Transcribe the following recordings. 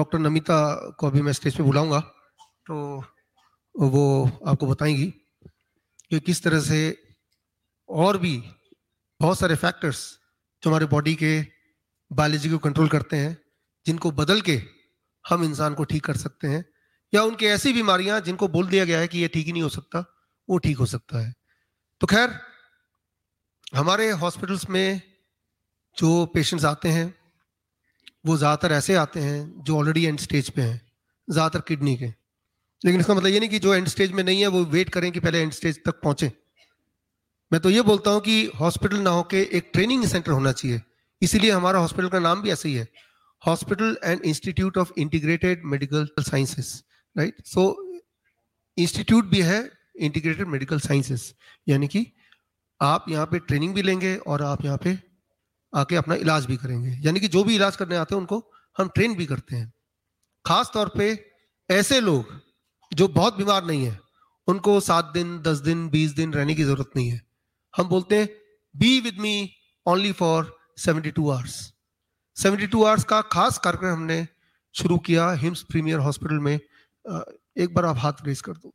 Doctor Namita को अभी मैं स्टेज पे बुलाऊँगा तो वो आपको बताएँगी कि किस तरह से और भी बहुत सारे फैक्टर्स जो हमारे बॉडी के बायोलॉजी को कंट्रोल करते हैं, जिनको बदल के हम इंसान को ठीक कर सकते हैं, या उनकी ऐसी बीमारियाँ जिनको बोल दिया गया है कि ये ठीक ही नहीं हो सकता, वो ठीक हो सकता है। तो खैर, हमारे हॉस्पिटल्स में जो पेशेंट्स आते हैं वो ज़्यादातर ऐसे आते हैं जो ऑलरेडी एंड स्टेज पे हैं, ज़्यादातर किडनी के। लेकिन इसका मतलब ये नहीं कि जो एंड स्टेज में नहीं है, वो वेट करें कि पहले एंड स्टेज तक पहुँचे। मैं तो ये बोलता हूँ कि हॉस्पिटल ना होके एक ट्रेनिंग सेंटर होना चाहिए। इसीलिए हमारा हॉस्पिटल का नाम भी ऐसे ही है hospital and institute of integrated medical sciences right so institute भी है इंटीग्रेटेड मेडिकल साइंसेस यानी कि आप यहाँ पे ट्रेनिंग भी लेंगे और आप यहाँ पे आके अपना इलाज भी करेंगे। यानी कि जो भी इलाज करने आते हैं, उनको हम ट्रेन भी करते हैं। खास तौर पे ऐसे लोग जो बहुत बीमार नहीं है, उनको सात दिन, दस दिन, बीस दिन रहने की ज़रूरत नहीं है। हम बोलते हैं be with me only for seventy two hours seventy two hours का खास कार्यक्रम हमने शुरू किया हिम्स प्रीमियर हॉस्पिटल में। एक बार आप हाथ रेस कर दो।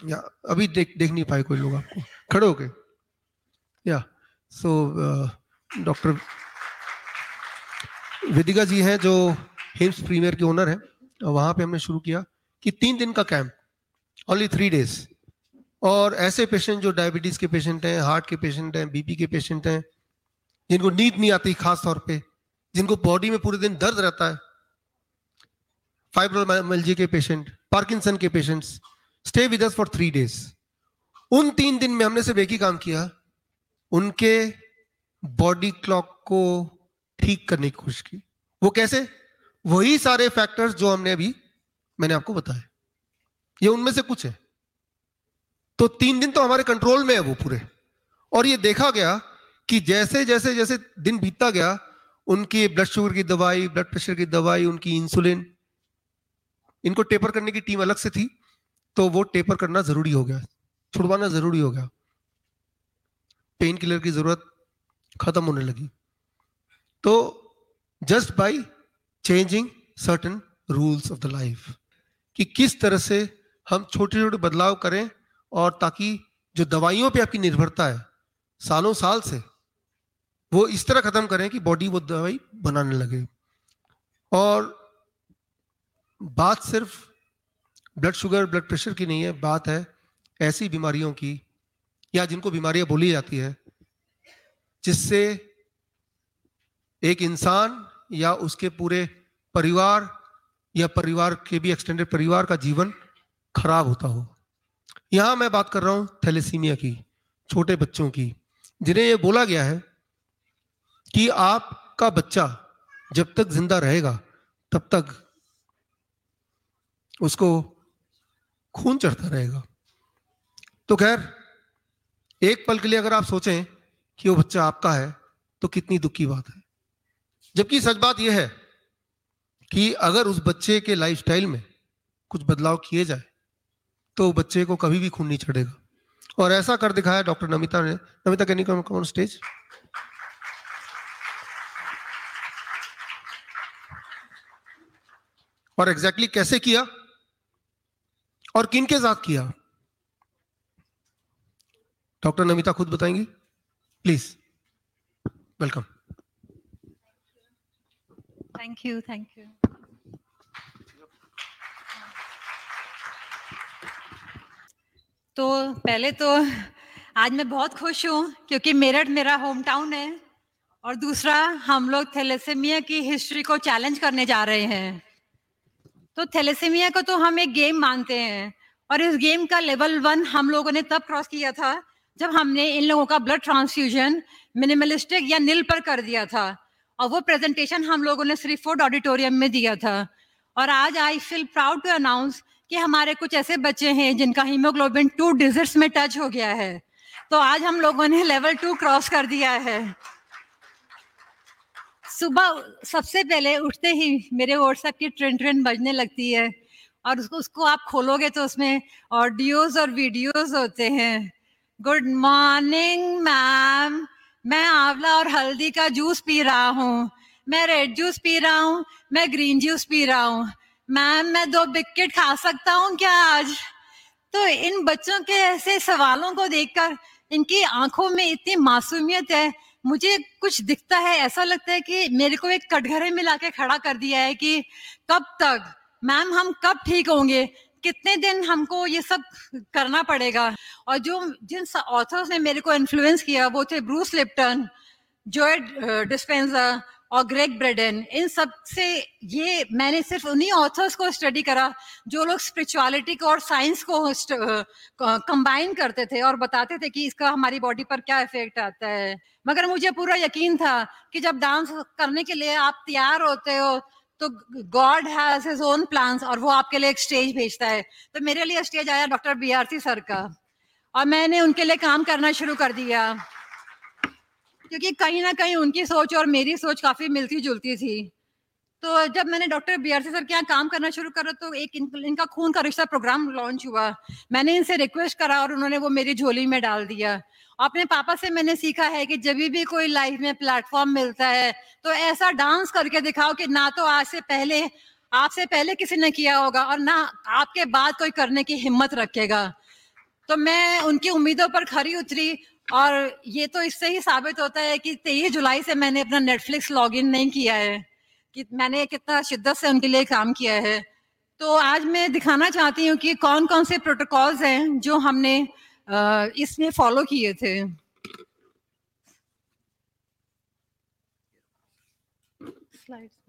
या अभी देख देख नहीं पाए कोई लोग आपको। खड़े हो गए या सो डॉक्टर विदिका जी हैं, जो हिम्स प्रीमियर के ओनर हैं। वहाँ पे हमने शुरू किया कि तीन दिन का कैंप ओनली थ्री डेज़ और ऐसे पेशेंट जो डायबिटीज़ के पेशेंट हैं हार्ट के पेशेंट हैं बीपी के पेशेंट हैं, जिनको नींद नहीं आती खास तौर पे, जिनको बॉडी में पूरे दिन दर्द रहता है फाइब्रोमाइल्जी के पेशेंट पार्किंसन के patients stay with us for three days उन तीन दिन में हमने सिर्फ़ एक ही काम किया, उनके बॉडी क्लॉक को ठीक करने की कोशिश की। वो कैसे? वही सारे फैक्टर्स जो हमने अभी मैंने आपको बताया ये उनमें से कुछ है। तो तीन दिन तो हमारे कंट्रोल में है वो पूरे। और ये देखा गया कि जैसे जैसे जैसे दिन बीतता गया, उनकी ब्लड शुगर की दवाई ब्लड प्रेशर की दवाई, उनकी इंसुलिन इनको टेपर करने की टीम अलग से थी तो वो टेपर करना ज़रूरी हो गया। छुड़वाना ज़रूरी हो गया। पेन किलर की ज़रूरत खत्म होने लगी। तो just by changing certain rules of the life कि किस तरह से हम छोटे छोटे बदलाव करें और ताकि जो दवाइयों पे आपकी निर्भरता है, सालों साल से, वो इस तरह खत्म करें कि बॉडी वो दवाई बनाने लगे। और बात सिर्फ़ ब्लड शुगर ब्लड प्रेशर की नहीं है, बात है ऐसी बीमारियों की या जिनको बीमारियाँ बोली जाती है जिससे एक इंसान या उसके पूरे परिवार या परिवार के भी एक्सटेंडेड परिवार का जीवन खराब होता हो। यहाँ मैं बात कर रहा हूँ थैलेसीमिया की, छोटे बच्चों की, जिन्हें यह बोला गया है कि आपका बच्चा जब तक ज़िंदा रहेगा, तब तक उसको खून चढ़ता रहेगा। तो खैर, एक पल के लिए अगर आप सोचें कि वो बच्चा आपका है तो कितनी दुख की बात है। जबकि सच बात यह है कि अगर उस बच्चे के लाइफस्टाइल में कुछ बदलाव किए जाए तो बच्चे को कभी भी खून नहीं चढ़ेगा। और ऐसा कर दिखाया डॉक्टर नमिता ने। Namita can come on stage और एग्जैक्टली exactly कैसे किया? और किन के साथ किया? डॉक्टर नमिता खुद बताएँगी। Please welcome thank you thank you तो पहले तो आज मैं बहुत खुश हूँ क्योंकि मेरठ मेरा होम टाउन है और दूसरा हम लोग थैलेसेमिया की हिस्ट्री को चैलेंज करने जा रहे हैं। तो थैलेसेमिया को तो हम एक गेम मानते हैं और इस गेम का लेवल वन हम लोगों ने तब क्रॉस किया था जब हमने इन लोगों का ब्लड ट्रांसफ्यूजन मिनिमलिस्टिक या नील पर कर दिया था, और वो प्रेजेंटेशन हम लोगों ने श्रीफोर्ड ऑडिटोरियम में दिया था। और आज I feel proud to announce कि हमारे कुछ ऐसे बच्चे हैं जिनका हीमोग्लोबिन टू डिजिट्स में टच हो गया है। तो आज हम लोगों ने लेवल टू क्रॉस कर दिया है। सुबह सबसे पहले उठते ही मेरे व्हाट्सएप की ट्रेन ट्रेन बजने लगती है, और उसको उसको आप खोलोगे तो उसमें ऑडियोज और वीडियोज़ होते हैं। गुड मॉर्निंग मैम मैं आंवला और हल्दी का जूस पी रहा हूँ। मैं रेड जूस पी रहा हूँ, मैं ग्रीन जूस पी रहा हूँ। मैम मैं दो बिस्किट खा सकता हूँ क्या आज? तो इन बच्चों के ऐसे सवालों को देखकर, इनकी आँखों में इतनी मासूमियत है, मुझे कुछ दिखता है, ऐसा लगता है कि मेरे को एक कटघरे में लाके खड़ा कर दिया है कि कब तक? मैम हम कब ठीक होंगे? कितने दिन हमको ये सब करना पड़ेगा? और जो जिन ऑथर्स ने मेरे को इन्फ्लुएंस किया, वो थे ब्रूस लिप्टन जोए डिस्पेंसर और ग्रेग ब्रेडन इन सबसे ये मैंने सिर्फ़ उन्हीं ऑथर्स को स्टडी करा, जो लोग स्पिरिचुअलिटी को और साइंस को कंबाइन करते थे और बताते थे कि इसका हमारी बॉडी पर क्या इफ़ेक्ट आता है। मगर मुझे पूरा यकीन था कि जब डांस करने के लिए आप तैयार होते हो तो God has his own plans और वो आपके लिए एक स्टेज भेजता है। तो मेरे लिए स्टेज आया doctor B R C sir का। और मैंने उनके लिए काम करना शुरू कर दिया। क्योंकि कहीं ना कहीं उनकी सोच और मेरी सोच काफ़ी मिलती जुलती थी। तो जब मैंने doctor B R C sir के यहाँ काम करना शुरू करा तो एक इन, इनका खून का रिश्ता प्रोग्राम लॉन्च हुआ। मैंने इनसे रिक्वेस्ट करा और उन्होंने वो मेरी झोली में डाल दिया। अपने पापा से मैंने सीखा है कि जब भी कोई लाइफ में प्लेटफॉर्म मिलता है तो ऐसा डांस करके दिखाओ कि ना तो आज से पहले आपसे पहले किसी ने किया होगा और ना आपके बाद कोई करने की हिम्मत रखेगा। तो मैं उनकी उम्मीदों पर खरी उतरी और ये तो इससे ही साबित होता है कि तेईस जुलाई से मैंने अपना नेटफ्लिक्स लॉगिन नहीं किया है। कि मैंने कितना शिद्दत से उनके लिए काम किया है। तो आज मैं दिखाना चाहती हूँ कि कौन कौन से प्रोटोकॉल्स हैं जो हमने इसमें फॉलो किए थे। स्लाइड्स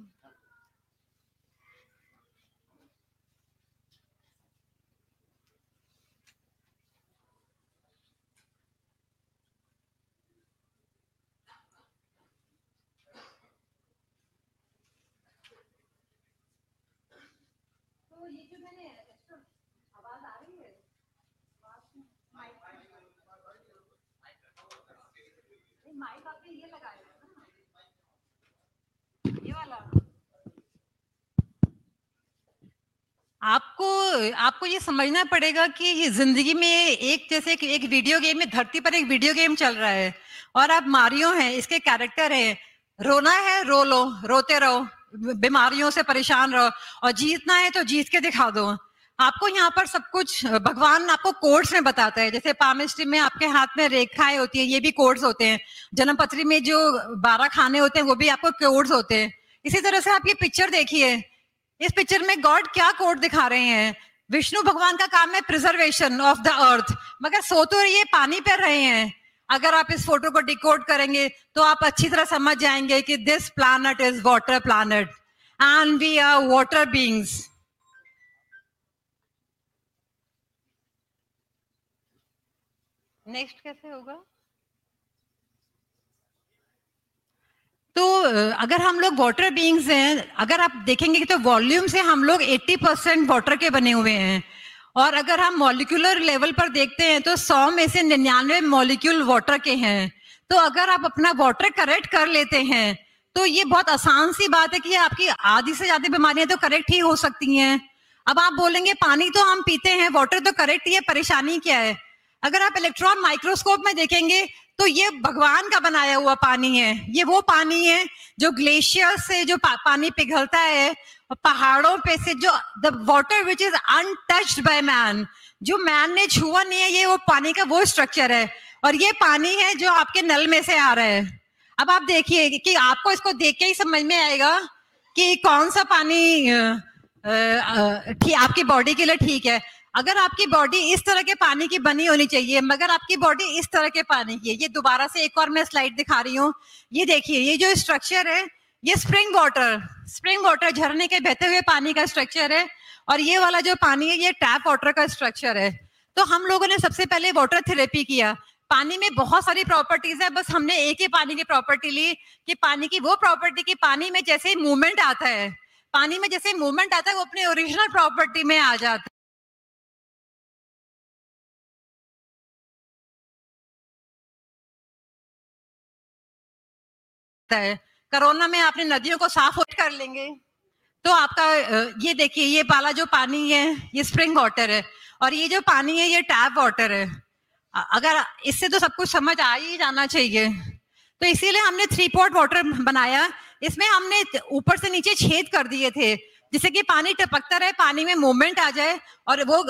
आपको आपको ये समझना पड़ेगा कि ज़िंदगी में एक जैसे एक वीडियो गेम में धरती पर एक वीडियो गेम चल रहा है और आप मारियो हैं, इसके कैरेक्टर है। रोना है, रो लो, रोते रहो बीमारियों से परेशान रहो और जीतना है तो जीत के दिखा दो। आपको यहाँ पर सब कुछ, भगवान आपको कोड्स में बताता है। जैसे पामिस्ट्री में आपके हाथ में रेखाएँ होती है, ये भी कोड्स होते हैं। जन्म पत्री में जो बारह खाने होते हैं, वो भी आपको कोड्स होते हैं। इसी तरह से आप ये पिक्चर देखिए। इस पिक्चर में गॉड क्या कोड दिखा रहे हैं? विष्णु भगवान का काम है प्रिजर्वेशन ऑफ़ द अर्थ मगर सो तो ये पानी पर रहे हैं। अगर आप इस फ़ोटो को डिकोड करेंगे तो आप अच्छी तरह समझ जाएँगे कि this planet is water planet and we are water beings next कैसे होगा? तो अगर हम लोग वाटर बींग्स हैं, अगर आप देखेंगे तो वॉल्यूम से हम लोग 80 परसेंट वाटर के बने हुए हैं। और अगर हम मॉलिक्यूलर लेवल पर देखते हैं तो 100 में से निन्यानवे मॉलिक्यूल वाटर के हैं। तो अगर आप अपना वाटर करेक्ट कर लेते हैं तो ये बहुत आसान सी बात है कि आपकी आधी से ज़्यादा बीमारियाँ तो करेक्ट ही हो सकती हैं। अब आप बोलेंगे, पानी तो हम पीते हैं वाटर तो करेक्ट ही है, परेशानी क्या है? अगर आप इलेक्ट्रॉन माइक्रोस्कोप में देखेंगे तो ये भगवान का बनाया हुआ पानी है। ये वो पानी है जो ग्लेशियर से जो पा, पानी पिघलता है पहाड़ों पे से जो the water which is untouched by man जो मैन ने छुआ नहीं है ये वो पानी का वो स्ट्रक्चर है। और ये पानी है जो आपके नल में से आ रहा है। अब आप देखिए कि आपको इसको देख के ही समझ में आएगा कि कौन सा पानी ठीक आपकी बॉडी के लिए ठीक है। अगर आपकी बॉडी इस तरह के पानी की बनी होनी चाहिए, मगर आपकी बॉडी इस तरह के पानी की है। ये दोबारा से एक और मैं स्लाइड दिखा रही हूँ। ये देखिए, ये जो स्ट्रक्चर है, ये स्प्रिंग वाटर स्प्रिंग वाटर झरने के बहते हुए पानी का स्ट्रक्चर है, और ये वाला जो पानी है, ये टैप वाटर का स्ट्रक्चर है। तो हम लोगों ने सबसे पहले वाटर थेरेपी किया। पानी में बहुत सारी प्रॉपर्टीज़ है, बस हमने एक ही पानी की प्रॉपर्टी ली कि पानी की, वो प्रॉपर्टी की पानी में जैसे मूवमेंट आता है, पानी में जैसे मूवमेंट आता है, वो अपने ओरिजिनल प्रॉपर्टी में आ जाता है। है। कोरोना में आपने नदियों को साफ़ कर लेंगे। तो आपका ये देखिए, ये पाला जो पानी है, ये स्प्रिंग वाटर है और ये जो पानी है, ये टैप वाटर है। अगर इससे तो सब कुछ समझ आ ही जाना चाहिए। तो इसीलिए हमने थ्री पॉट वाटर बनाया। इसमें हमने ऊपर से नीचे छेद कर दिए थे, जिससे कि पानी टपकता रहे, पानी में मूवमेंट आ जाए और वो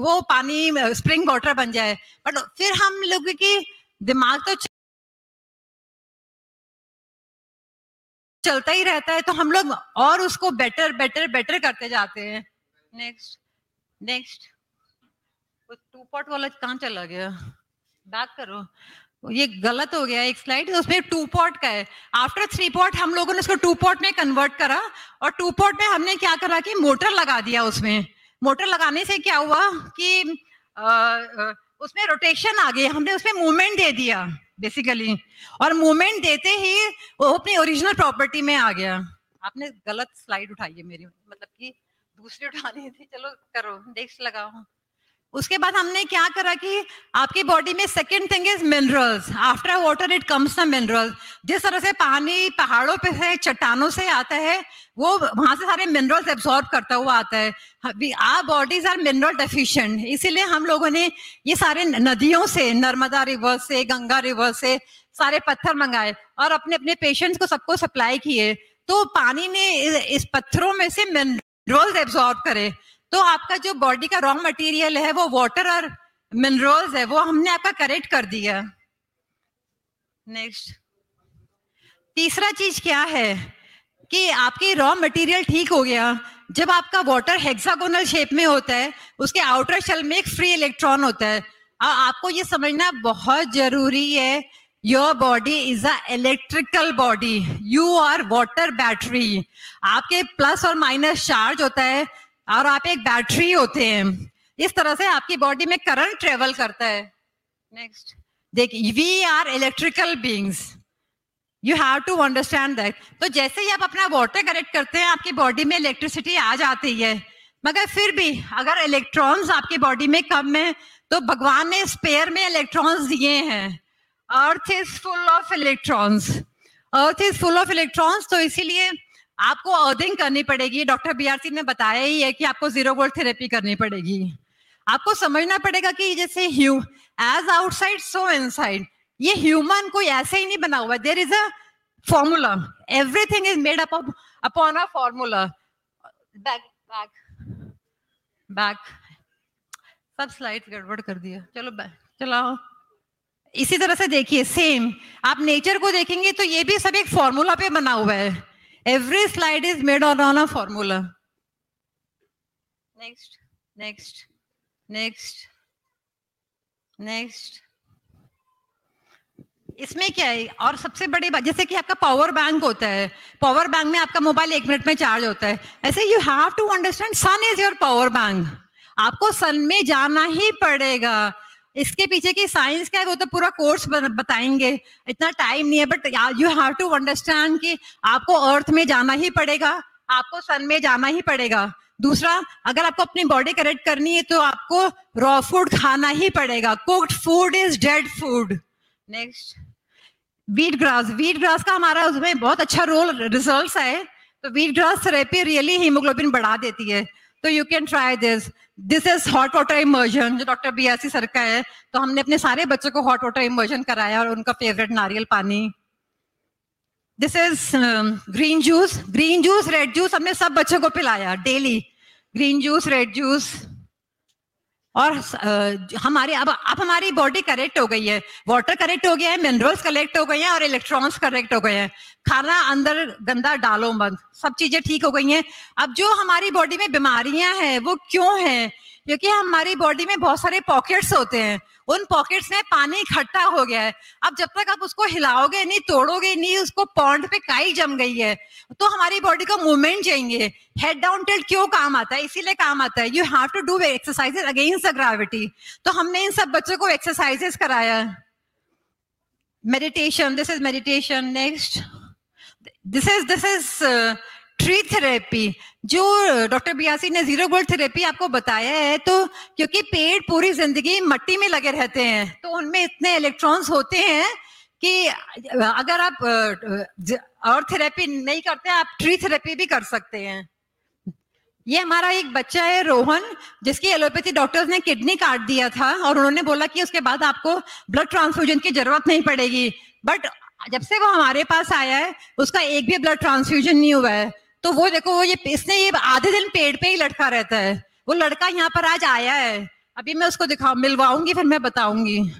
वो पानी स्प्रिंग वाटर बन जाए। बट फिर हम लोग की दिमाग तो चलता ही रहता है तो हम लोग और उसको बेटर बेटर बेटर करते जाते हैं। नेक्स्ट नेक्स्ट टू पॉट वाला कहाँ चला गया? बात करो। ये गलत हो गया एक स्लाइड उसमें टू पॉट का है। आफ्टर थ्री पॉट हम लोगों ने उसको टू पॉट में कन्वर्ट करा और टू पॉट में हमने क्या करा कि मोटर लगा दिया उसमें। मोटर लगाने से क्या हुआ कि आ, उसमें रोटेशन आ गई हमने उसमें मूवमेंट दे दिया। बेसिकली और मोमेंट देते ही वो अपनी ओरिजिनल प्रॉपर्टी में आ गया। आपने गलत स्लाइड उठाई है मेरी मतलब कि दूसरी उठानी थी। चलो करो नेक्स्ट लगाओ। उसके बाद हमने क्या करा कि आपकी बॉडी में second thing is minerals after water it comes the minerals जिस तरह से पानी पहाड़ों पे से चट्टानों से आता है, वो वहाँ से सारे मिनरल्स एब्सॉर्ब करता हुआ आता है। Our bodies are mineral deficient इसीलिए हम लोगों ने ये सारे नदियों से, नर्मदा रिवर से, गंगा रिवर से सारे पत्थर मंगाए और अपने अपने पेशेंट्स को सबको सप्लाई किए। तो पानी ने इस पत्थरों में से मिनरल्स एब्सॉर्ब करे। तो आपका जो बॉडी का रॉ मटेरियल है वो वाटर और मिनरल्स है वो हमने आपका करेक्ट कर दिया। नेक्स्ट तीसरा चीज़ क्या है कि आपकी रॉ मटेरियल ठीक हो गया। जब आपका वाटर हेक्सागोनल शेप में होता है उसके आउटर शेल में एक फ्री इलेक्ट्रॉन होता है। आ, आपको ये समझना बहुत ज़रूरी है your body is a electrical body you are water battery आपके प्लस और माइनस चार्ज होता है और आप एक बैटरी होते हैं। इस तरह से आपकी बॉडी में करंट ट्रेवल करता है। नेक्स्ट देखिए we are electrical beings you have to understand that तो जैसे ही आप अपना वाटर करेक्ट करते हैं, आपकी बॉडी में इलेक्ट्रिसिटी आ जाती है। मगर फिर भी, अगर इलेक्ट्रॉन्स आपकी बॉडी में कम है तो भगवान ने स्पेयर में इलेक्ट्रॉन्स दिए हैं। Earth is full of electrons earth is full of electrons तो इसीलिए आपको अर्थिंग करनी पड़ेगी। डॉक्टर बीआरसी ने बताया ही है कि आपको ज़ीरो वोल्ट थेरेपी करनी पड़ेगी। आपको समझना पड़ेगा कि जैसे एज आउटसाइड सो इनसाइड ये ह्यूमन कोई ऐसे ही नहीं बना हुआ। There is a formula everything is made up upon a formula back back back सब स्लाइड गड़बड़ कर दिया। चलो चलाओ। इसी तरह से देखिए सेम आप नेचर को देखेंगे तो ये भी सब एक फॉर्मूला पे बना हुआ है। Every slide is made on, a formula. Next, next, next, next. इसमें क्या है और सबसे बड़ी बात जैसे कि आपका पावर बैंक होता है पावर बैंक में आपका मोबाइल एक मिनट में चार्ज होता है ऐसे you have to understand sun is your power bank आपको सन में जाना ही पड़ेगा इसके पीछे की साइंस क्या है, वो तो पूरा कोर्स बताएँगे। इतना टाइम नहीं है but you have to understand कि आपको अर्थ में जाना ही पड़ेगा, आपको सन में जाना ही पड़ेगा। दूसरा, अगर आपको अपनी बॉडी करेक्ट करनी है तो आपको रॉ फ़ूड खाना ही पड़ेगा। Cooked food is dead food next wheat grass wheat grass का हमारा उसमें बहुत अच्छा रोल रिज़ल्ट है तो wheat grass therapy really haemoglobin बढ़ा देती है। तो you can try this this is hot water immersion जो डॉक्टर बी एस सर का है तो हमने अपने सारे बच्चों को हॉट वाटर इमर्जन कराया और उनका फेवरेट नारियल पानी। This is green juice green juice red juice हमने सब बच्चों को पिलाया daily green juice red juice और हमारे, अब अब हमारी बॉडी करेक्ट हो गई है। वाटर करेक्ट हो गया है मिनरल्स कलेक्ट हो गए हैं और इलेक्ट्रॉन्स करेक्ट हो गए हैं। खाना अंदर गंदा डालो मत। सब चीज़ें ठीक हो गई हैं। अब जो हमारी बॉडी में बीमारियाँ हैं, वो क्यों हैं? क्योंकि हमारी बॉडी में बहुत सारे पॉकेट्स होते हैं। उन पॉकेट्स में पानी इकट्ठा हो गया है। अब जब तक आप उसको हिलाओगे नहीं, तोड़ोगे नहीं, उसको पॉन्ड पे काई जम गई है तो हमारी बॉडी को मूवमेंट चाहिए हेड डाउन टिल्ट क्यों काम आता है? इसीलिए काम आता है। You have to do exercises against the gravity तो हमने इन सब बच्चों को एक्सरसाइजेस कराया। Meditation this is meditation next this is this is tree therapy, जो डॉक्टर बियासी ने ज़ीरो गोल्ड थेरेपी आपको बताया है तो क्योंकि पेड़ पूरी ज़िंदगी मट्टी में लगे रहते हैं तो उनमें इतने इलेक्ट्रॉन्स होते हैं कि अगर आप और थेरेपी नहीं करते, आप ट्री थेरेपी भी कर सकते हैं। ये हमारा एक बच्चा है, रोहन, जिसकी एलोपैथी डॉक्टर्स ने किडनी काट दिया था, और उन्होंने बोला कि उसके बाद आपको ब्लड ट्रांसफ्यूजन की ज़रूरत नहीं पड़ेगी। बट जब से वो हमारे पास आया है, उसका एक भी ब्लड ट्रांसफ्यूजन नहीं हुआ है। तो वो देखो, वो ये इसने ये आधे दिन पेड़ पे ही लटका रहता है। वो लड़का यहाँ पर आज आया है। अभी मैं उसको दिखा, मिलवाऊँगी, फिर मैं बताऊँगी।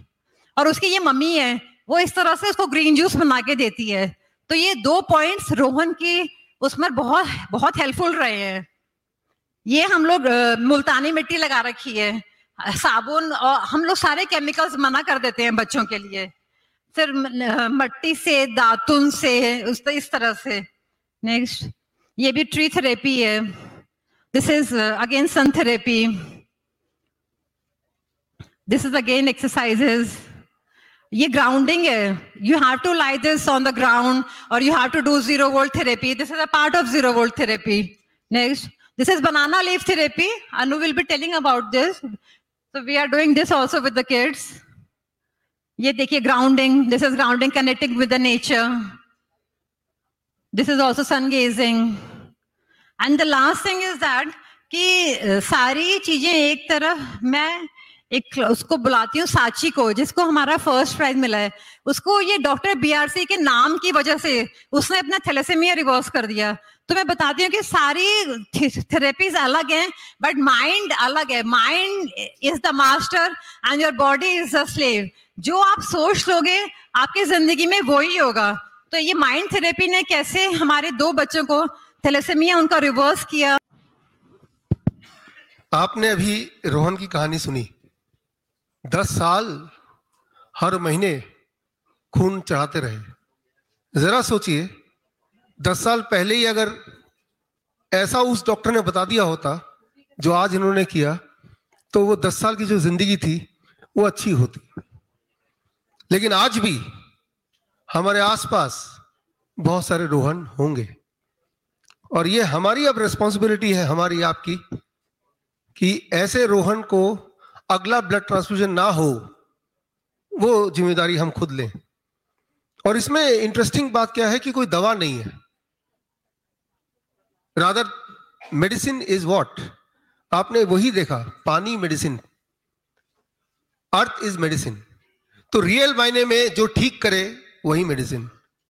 और उसकी ये मम्मी है, वो इस तरह से उसको ग्रीन जूस बना के देती है। तो ये दो पॉइंट्स रोहन की उसमें बहुत बहुत हेल्पफुल रहे हैं। ये हम लोग मुल्तानी मिट्टी लगा रखी है। साबुन और हम लोग सारे केमिकल्स मना कर देते हैं बच्चों के लिए। फिर मट्टी से, दातुन से, उस, इस तरह से। नेक्स्ट ये भी ट्री थेरेपी है। This is again sun therapy this is again exercises ये ग्राउंडिंग है। You have to lie this on the ground और you have to do zero volt therapy this is a part of zero volt therapy next this is banana leaf therapy Anu will be telling about this so, we are doing this also with the kids. ये देखिए grounding. This is grounding connecting with the nature. This is also sun gazing. And the last thing is that कि सारी चीज़ें एक तरफ़ मैं एक उसको बुलाती हूँ साची को, जिसको हमारा फ़र्स्ट प्राइज मिला है। उसको ये डॉक्टर बीआरसी के नाम की वजह से उसने अपना थैलेसेमिया रिवर्स कर दिया। तो मैं बताती हूँ कि सारी थेरेपीज अलग हैं बट माइंड अलग है। Mind is the master and your body is the slave जो आप सोच लोगे, आपकी ज़िंदगी में वो ही होगा। तो ये माइंड थेरेपी ने कैसे हमारे दो बच्चों को थैलेसेमिया उनका रिवर्स किया। आपने अभी रोहन की कहानी सुनी। दस साल हर महीने खून चढ़ाते रहे। जरा सोचिए, दस साल पहले ही अगर ऐसा उस डॉक्टर ने बता दिया होता, जो आज इन्होंने किया तो वो दस साल की जो ज़िंदगी थी, वो अच्छी होती। लेकिन आज भी हमारे आसपास बहुत सारे रोहन होंगे। और ये हमारी अब रिस्पॉन्सिबिलिटी है, हमारी आपकी, कि ऐसे रोहन को अगला ब्लड ट्रांसफ्यूजन ना हो, वो ज़िम्मेदारी हम खुद लें। और इसमें इंटरेस्टिंग बात क्या है कि कोई दवा नहीं है। रादर मेडिसिन इज़ वॉट आपने वही देखा, पानी मेडिसिन अर्थ इज़ मेडिसिन तो रियल मायने में जो ठीक करे, वही मेडिसिन